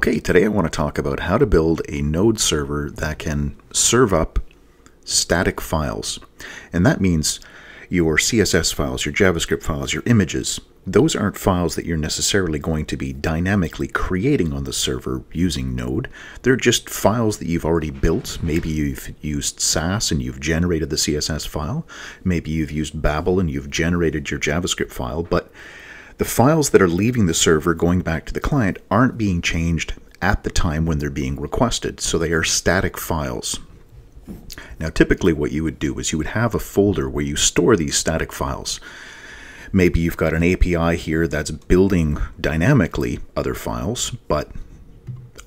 Okay, today I want to talk about how to build a node server that can serve up static files. And that means your CSS files, your JavaScript files, your images. Those aren't files that you're necessarily going to be dynamically creating on the server using Node. They're just files that you've already built. Maybe you've used Sass and you've generated the CSS file. Maybe you've used Babel and you've generated your JavaScript file. But the files that are leaving the server going back to the client aren't being changed at the time when they're being requested, so they are static files. Now, typically, what you would do is you would have a folder where you store these static files. Maybe you've got an API here that's building dynamically other files, but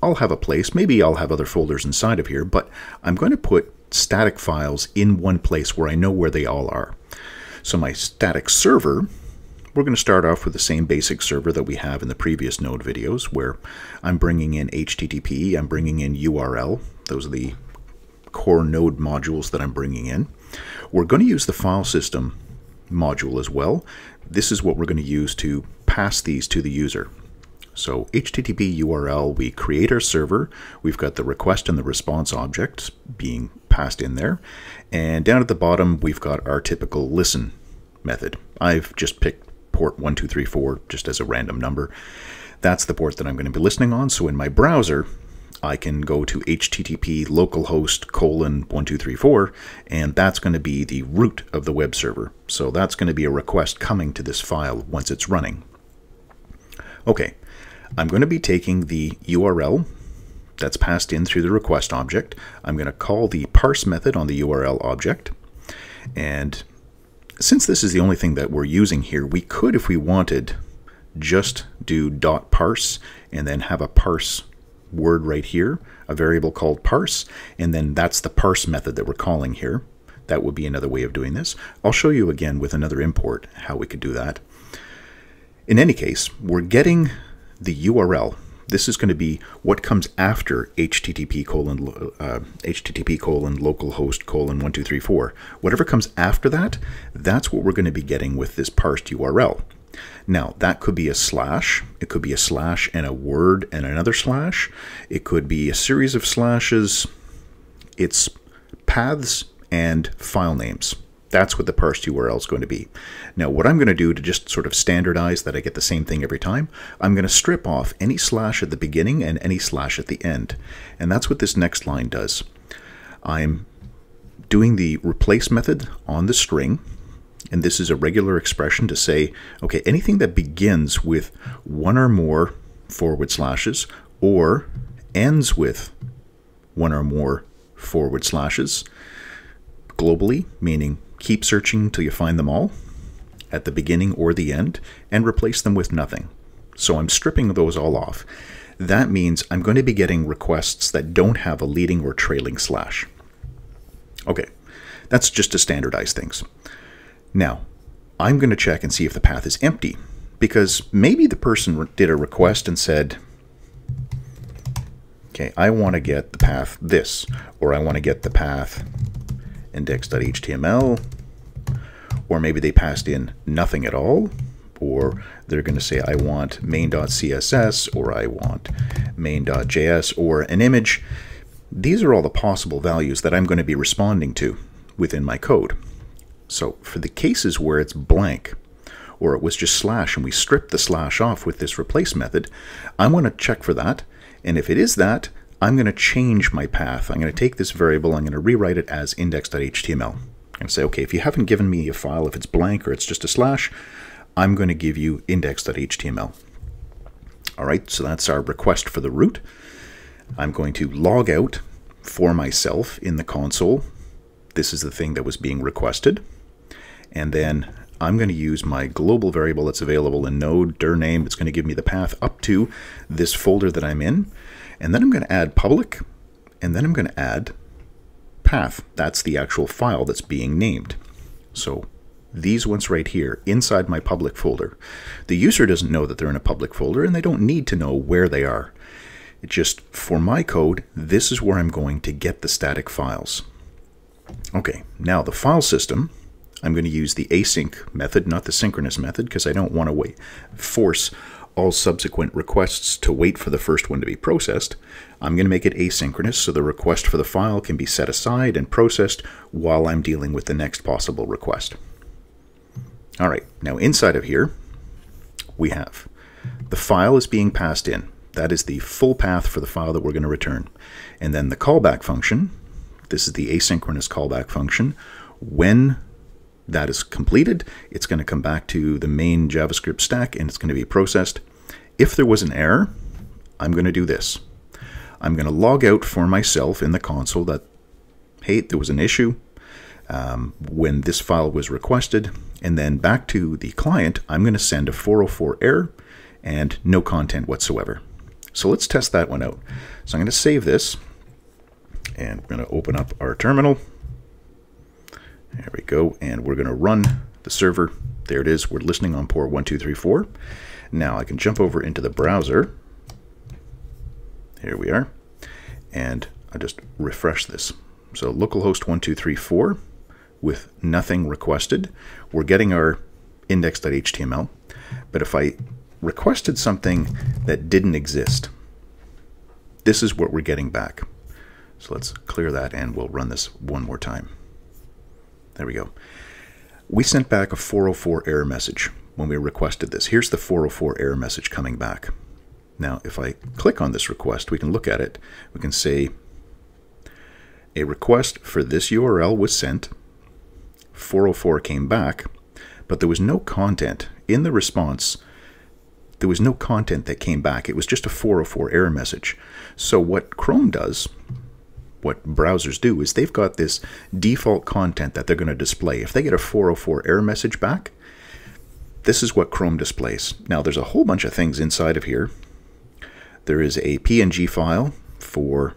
I'll have a place. Maybe I'll have other folders inside of here, but I'm going to put static files in one place where I know where they all are. So my static server we're going to start off with the same basic server that we have in the previous node videos where I'm bringing in HTTP, I'm bringing in URL. Those are the core node modules that I'm bringing in. We're going to use the file system module as well. This is what we're going to use to pass these to the user. So HTTP URL, we create our server. We've got the request and the response objects being passed in there. And down at the bottom, we've got our typical listen method. I've just picked port 1234 just as a random number. That's the port that I'm going to be listening on. So in my browser, I can go to http localhost colon 1234, and that's going to be the root of the web server. So that's going to be a request coming to this file once it's running. Okay, I'm going to be taking the URL that's passed in through the request object. I'm going to call the parse method on the URL object, and since this is the only thing that we're using here, we could, if we wanted, just do dot parse and then have a parse word right here, a variable called parse, and then that's the parse method that we're calling here. That would be another way of doing this. I'll show you again with another import how we could do that. In any case, we're getting the URL this is going to be what comes after HTTP colon uh, HTTP colon localhost colon one two three four. Whatever comes after that, that's what we're going to be getting with this parsed URL. Now, that could be a slash. It could be a slash and a word and another slash. It could be a series of slashes. It's paths and file names. That's what the parsed URL is going to be. Now, what I'm going to do to just sort of standardize that I get the same thing every time, I'm going to strip off any slash at the beginning and any slash at the end. And that's what this next line does. I'm doing the replace method on the string, and this is a regular expression to say, okay, anything that begins with one or more forward slashes or ends with one or more forward slashes globally, meaning Keep searching till you find them all at the beginning or the end and replace them with nothing. So I'm stripping those all off. That means I'm going to be getting requests that don't have a leading or trailing slash. Okay, that's just to standardize things. Now, I'm going to check and see if the path is empty because maybe the person did a request and said, okay, I want to get the path this, or I want to get the path index.html, or maybe they passed in nothing at all, or they're going to say I want main.css, or I want main.js, or an image. These are all the possible values that I'm going to be responding to within my code. So for the cases where it's blank, or it was just slash and we stripped the slash off with this replace method, I want to check for that. And if it is that, I'm going to change my path. I'm going to take this variable, I'm going to rewrite it as index.html. To say, okay, if you haven't given me a file, if it's blank or it's just a slash, I'm going to give you index.html. All right, so that's our request for the root. I'm going to log out for myself in the console. This is the thing that was being requested. And then I'm going to use my global variable that's available in node dir name. It's going to give me the path up to this folder that I'm in. And then I'm going to add public, and then I'm going to add path. That's the actual file that's being named. So these ones right here inside my public folder. The user doesn't know that they're in a public folder and they don't need to know where they are. It just, for my code, this is where I'm going to get the static files. Okay, now the file system, I'm going to use the async method, not the synchronous method, because I don't want to wait, force all subsequent requests to wait for the first one to be processed, I'm going to make it asynchronous so the request for the file can be set aside and processed while I'm dealing with the next possible request. All right, now inside of here, we have the file is being passed in. That is the full path for the file that we're going to return. And then the callback function, this is the asynchronous callback function. When that is completed, it's going to come back to the main JavaScript stack and it's going to be processed. If there was an error, I'm going to do this. I'm going to log out for myself in the console that, hey, there was an issue um, when this file was requested. And then back to the client, I'm going to send a 404 error and no content whatsoever. So let's test that one out. So I'm going to save this and we're going to open up our terminal. There we go. And we're going to run the server. There it is. We're listening on port 1234. Now I can jump over into the browser. Here we are. And I just refresh this. So localhost 1234 with nothing requested. We're getting our index.html. But if I requested something that didn't exist, this is what we're getting back. So let's clear that and we'll run this one more time. There we go. We sent back a 404 error message when we requested this. Here's the 404 error message coming back. Now, if I click on this request, we can look at it. We can say a request for this URL was sent, 404 came back, but there was no content in the response. There was no content that came back. It was just a 404 error message. So what Chrome does what browsers do is they've got this default content that they're going to display. If they get a 404 error message back, this is what Chrome displays. Now, there's a whole bunch of things inside of here. There is a PNG file for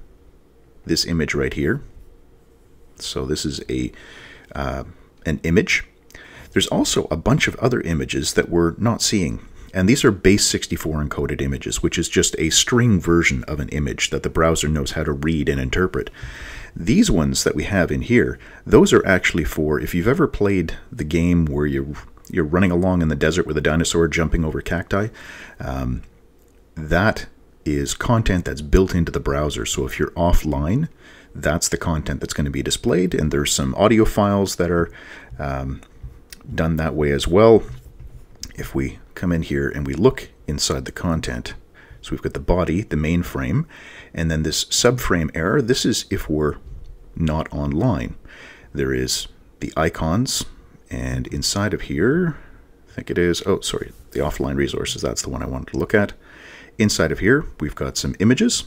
this image right here. So this is a uh, an image. There's also a bunch of other images that we're not seeing. And these are base 64 encoded images, which is just a string version of an image that the browser knows how to read and interpret. These ones that we have in here, those are actually for if you've ever played the game where you you're running along in the desert with a dinosaur jumping over cacti. Um, that is content that's built into the browser. So if you're offline, that's the content that's going to be displayed. And there's some audio files that are um, done that way as well. If we come in here and we look inside the content, so we've got the body, the main frame, and then this subframe error. This is if we're not online. There is the icons, and inside of here, I think it is, oh, sorry, the offline resources. That's the one I wanted to look at. Inside of here, we've got some images,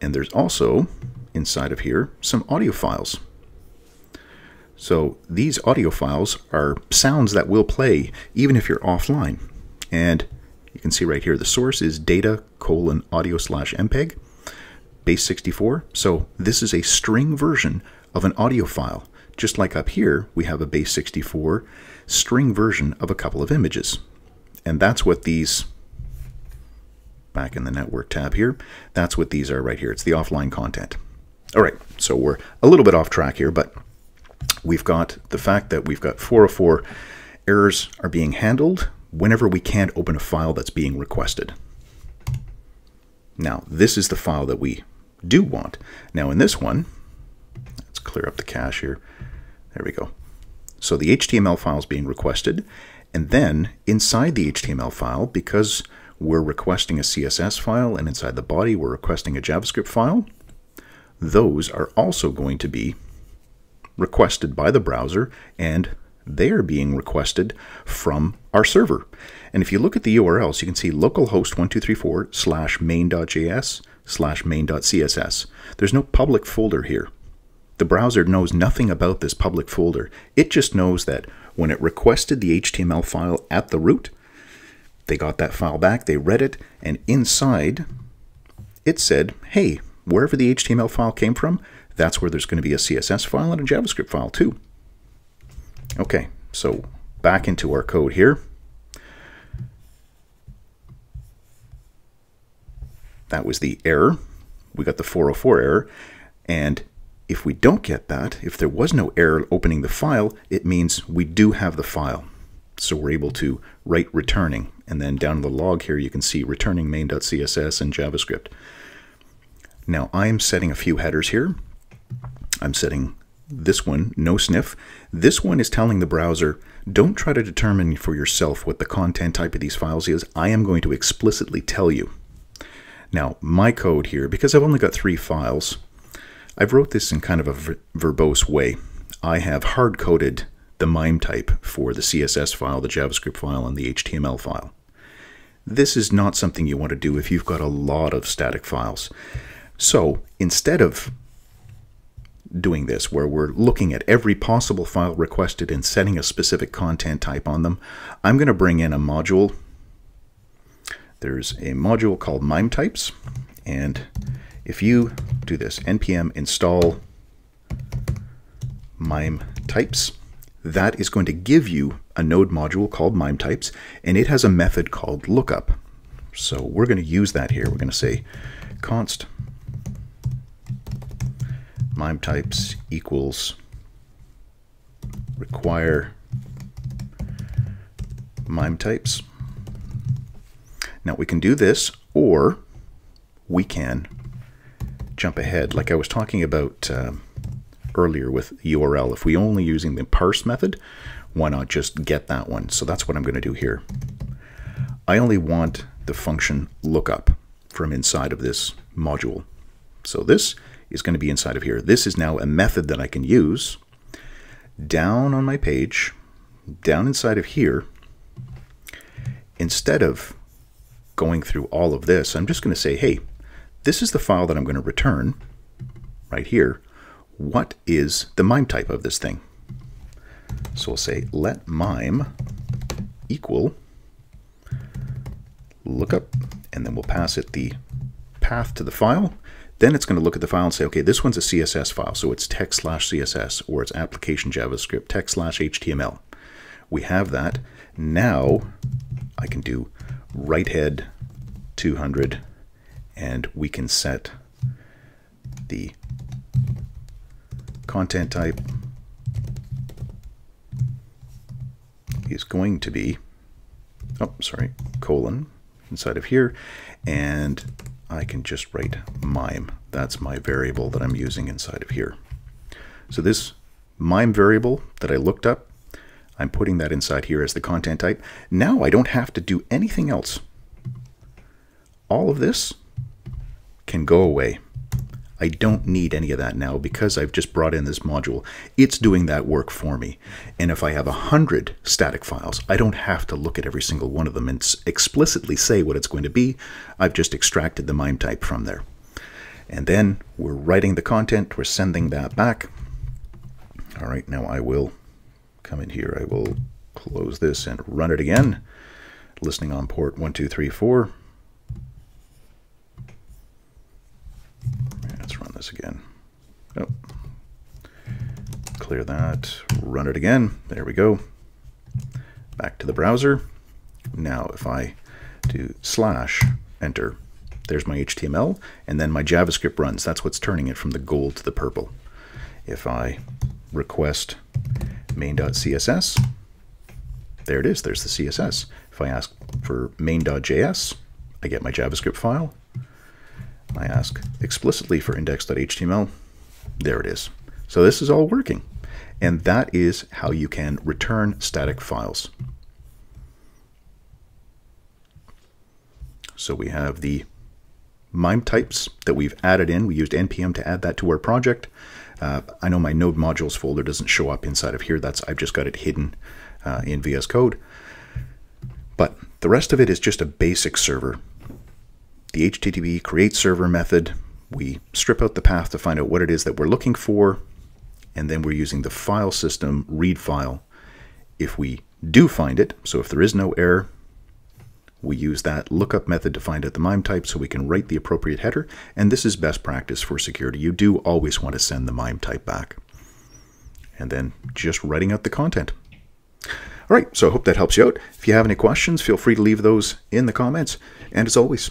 and there's also, inside of here, some audio files. So these audio files are sounds that will play even if you're offline. And you can see right here, the source is data colon audio slash MPEG, base 64. So this is a string version of an audio file. Just like up here, we have a base 64 string version of a couple of images. And that's what these, back in the network tab here, that's what these are right here. It's the offline content. All right, so we're a little bit off track here, but we've got the fact that we've got 404 errors are being handled whenever we can't open a file that's being requested. Now, this is the file that we do want. Now, in this one, let's clear up the cache here. There we go. So the HTML file is being requested, and then inside the HTML file, because we're requesting a CSS file, and inside the body we're requesting a JavaScript file, those are also going to be requested by the browser and they are being requested from our server. And if you look at the URLs, you can see localhost 1234 slash main.js slash main.css. There's no public folder here. The browser knows nothing about this public folder. It just knows that when it requested the HTML file at the root, they got that file back, they read it, and inside it said, hey, wherever the HTML file came from, that's where there's going to be a CSS file and a JavaScript file too. Okay, so back into our code here. That was the error. We got the 404 error. And if we don't get that, if there was no error opening the file, it means we do have the file. So we're able to write returning. And then down in the log here, you can see returning main.css and JavaScript. Now I'm setting a few headers here. I'm setting this one, no sniff. This one is telling the browser, don't try to determine for yourself what the content type of these files is. I am going to explicitly tell you. Now, my code here, because I've only got three files, I've wrote this in kind of a ver verbose way. I have hard-coded the MIME type for the CSS file, the JavaScript file, and the HTML file. This is not something you want to do if you've got a lot of static files. So instead of doing this, where we're looking at every possible file requested and setting a specific content type on them, I'm going to bring in a module. There's a module called MIME types, and if you do this, npm install MIME types, that is going to give you a node module called MIME types, and it has a method called lookup. So we're going to use that here. We're going to say const mime types equals require mime types. Now we can do this, or we can jump ahead, like I was talking about um, earlier with URL. If we only using the parse method, why not just get that one? So that's what I'm going to do here. I only want the function lookup from inside of this module. So this is going to be inside of here. This is now a method that I can use down on my page, down inside of here. Instead of going through all of this, I'm just going to say, hey, this is the file that I'm going to return right here. What is the MIME type of this thing? So we'll say let MIME equal lookup, and then we'll pass it the path to the file. Then it's going to look at the file and say, okay, this one's a CSS file, so it's text slash CSS, or it's application JavaScript, text slash HTML. We have that. Now I can do write head 200, and we can set the content type is going to be, oh, sorry, colon inside of here, and I can just write mime. That's my variable that I'm using inside of here. So this mime variable that I looked up, I'm putting that inside here as the content type. Now I don't have to do anything else. All of this can go away. I don't need any of that now because I've just brought in this module. It's doing that work for me. And if I have a hundred static files, I don't have to look at every single one of them and explicitly say what it's going to be. I've just extracted the MIME type from there. And then we're writing the content, we're sending that back. All right, now I will come in here. I will close this and run it again. Listening on port 1234. This again. Oh. Clear that, run it again. There we go. Back to the browser. Now if I do slash enter, there's my HTML, and then my JavaScript runs. That's what's turning it from the gold to the purple. If I request main.css, there it is, there's the CSS. If I ask for main.js, I get my JavaScript file. I ask explicitly for index.html. There it is. So this is all working. And that is how you can return static files. So we have the MIME types that we've added in. We used npm to add that to our project. Uh, I know my node modules folder doesn't show up inside of here. That's I've just got it hidden uh, in VS Code. But the rest of it is just a basic server the HTTP create server method. We strip out the path to find out what it is that we're looking for, and then we're using the file system read file. If we do find it, so if there is no error, we use that lookup method to find out the MIME type so we can write the appropriate header, and this is best practice for security. You do always want to send the MIME type back. And then just writing out the content. All right, so I hope that helps you out. If you have any questions, feel free to leave those in the comments. And as always,